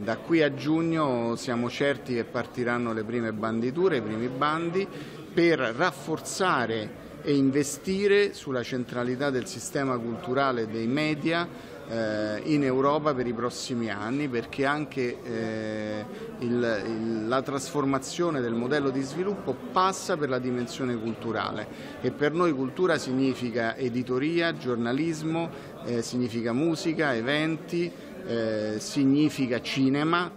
Da qui a giugno siamo certi che partiranno le prime banditure, i primi bandi per rafforzare e investire sulla centralità del sistema culturale dei media eh, in Europa per i prossimi anni perché anche eh, il, il, la trasformazione del modello di sviluppo passa per la dimensione culturale. E per noi cultura significa editoria, giornalismo, eh, significa musica, eventi, eh, significa cinema.